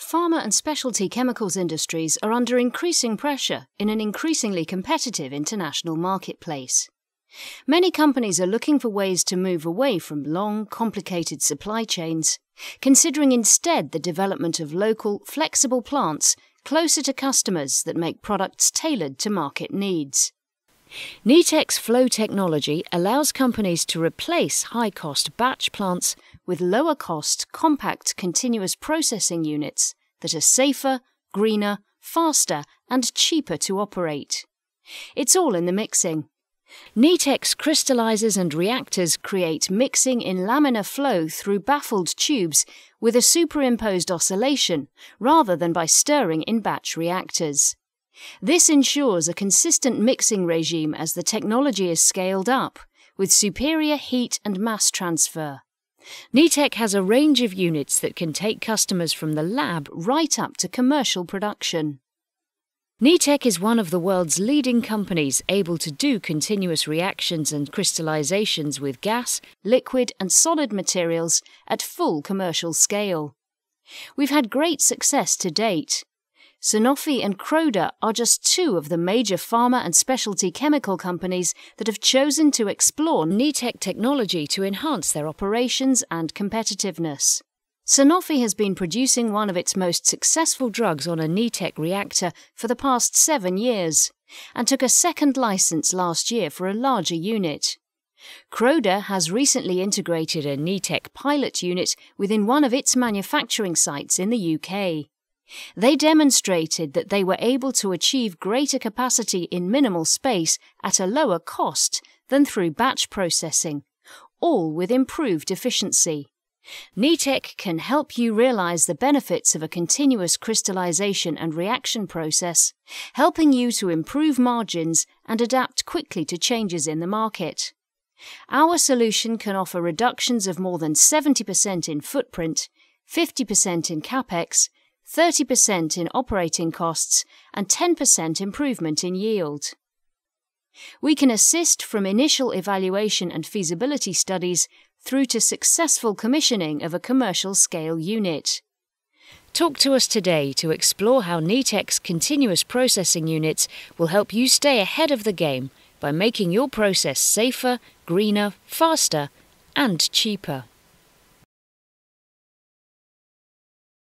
Pharma and specialty chemicals industries are under increasing pressure in an increasingly competitive international marketplace. Many companies are looking for ways to move away from long, complicated supply chains, considering instead the development of local, flexible plants closer to customers that make products tailored to market needs. NiTech's flow technology allows companies to replace high cost batch plants with lower cost, compact, continuous processing units that are safer, greener, faster, and cheaper to operate. It's all in the mixing. NiTech's crystallizers and reactors create mixing in laminar flow through baffled tubes with a superimposed oscillation rather than by stirring in batch reactors. This ensures a consistent mixing regime as the technology is scaled up, with superior heat and mass transfer. NiTech has a range of units that can take customers from the lab right up to commercial production. NiTech is one of the world's leading companies able to do continuous reactions and crystallizations with gas, liquid, and solid materials at full commercial scale. We've had great success to date. Sanofi and Croda are just two of the major pharma and specialty chemical companies that have chosen to explore NiTech technology to enhance their operations and competitiveness. Sanofi has been producing one of its most successful drugs on a NiTech reactor for the past seven years and took a second license last year for a larger unit. Croda has recently integrated a NiTech pilot unit within one of its manufacturing sites in the UK. They demonstrated that they were able to achieve greater capacity in minimal space at a lower cost than through batch processing, all with improved efficiency. NiTech can help you realize the benefits of a continuous crystallization and reaction process, helping you to improve margins and adapt quickly to changes in the market. Our solution can offer reductions of more than 70% in footprint, 50% in capex, 30% in operating costs, and 10% improvement in yield. We can assist from initial evaluation and feasibility studies through to successful commissioning of a commercial scale unit. Talk to us today to explore how NiTech's continuous processing units will help you stay ahead of the game by making your process safer, greener, faster, and cheaper.